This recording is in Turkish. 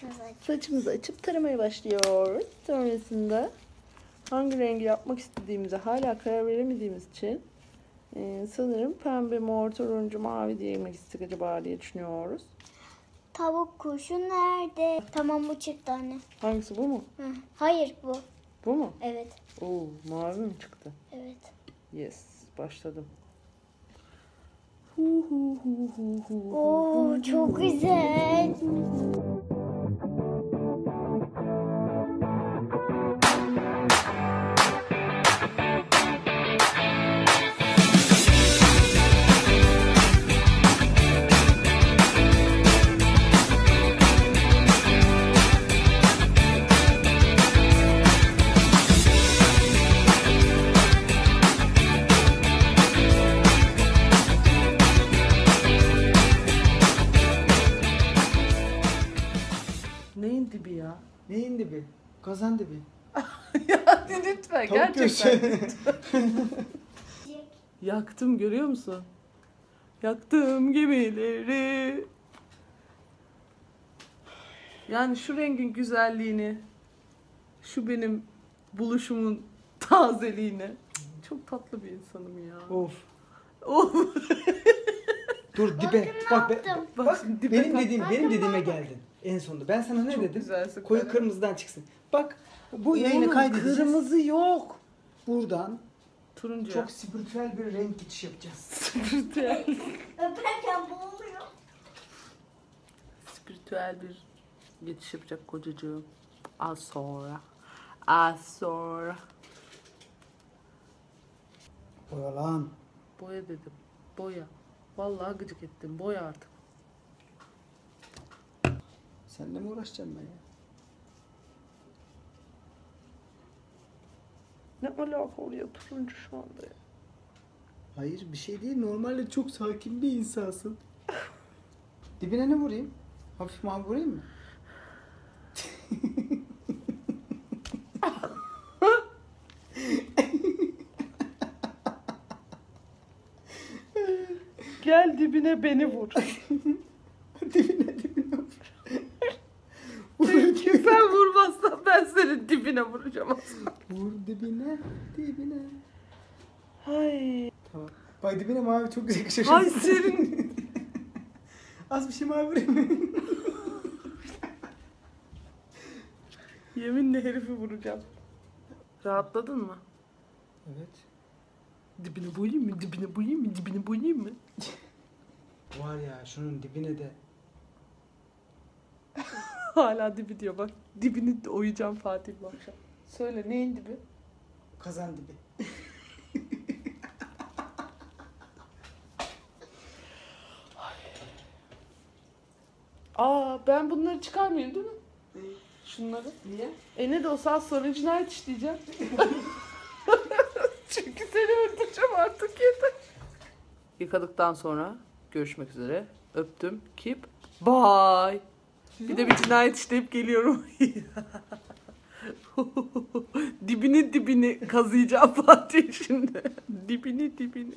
Saçımızı aç. Saçımızı açıp taramaya başlıyoruz. Sonrasında hangi rengi yapmak istediğimize hala karar veremediğimiz için e, sanırım pembe, mor, turuncu, mavi diye yemek istedik acaba diye düşünüyoruz. Tavuk kuşu nerede? Tamam bu çıktı anne. Hangisi bu mu? Hı. Hayır bu. Bu mu? Evet. Oo, mavi mi çıktı? Evet. Yes, başladım. Oo çok güzel. Neyin dibi ya? Neyin dibi? Kazan dibi. ya lütfen Tavuk gerçekten. göğsü. Yaktım görüyor musun? Yaktım gemileri. Yani şu rengin güzelliğini, şu benim buluşumun tazeliğini. Çok tatlı bir insanım ya. of. Oh. Dur dibe. Bak, be, yaptım. Bak bak şimdi dibe benim dediğim benim dediğime geldin. En sonunda. Ben sana ne Çok dedim? güzelsin Koyu kırmızıdan çıksın. Bak bu yayını kaydedeceğiz. Kırmızı yok. Buradan Turuncu. çok spiritüel bir renk geçiş yapacağız. spiritüel. Öperken boğuluyor. spiritüel bir geçiş yapacak kocacığım. Az sonra. Az sonra. Oyalan. Boya dedim. Boya. Vallahi gıcık ettim. Boya artık. Seninle mi uğraşacağım ben ya? Ne alaka oraya turuncu şu anda ya. Hayır bir şey değil. Normalde çok sakin bir insansın. Dibine ne vurayım? Hafif mavi vurayım mı? Gel dibine beni vur. dibine dibine vur. Çünkü sen vurmazsan ben senin dibine vuracağım aslında. Vur dibine, dibine. Ay. Tamam. Bak dibine mavi çok güzel yakışıyor. Ay senin. Az bir şey mavi vurayım mı? Yeminle herifi vuracağım. Rahatladın mı? Evet. Dibine boyayım mı? Dibine boyayım mı? Dibine boyayım mı? Var ya şunun dibine de Hala dibi diyor bak. Dibini oyacağım Fatih bu akşam. Söyle neyin dibi? kazan dibi. Aa ben bunları çıkarmayayım değil mi? Şunları. Niye? E ne de olsa az sonra cinayet işleyeceğim. Çünkü seni öldüreceğim artık yeter. Yıkadıktan sonra görüşmek üzere. Öptüm. Keep. Bye. Bir de bir cinayet işleyip geliyorum. dibini dibini kazıyacağım Fatih şimdi. dibini dibini.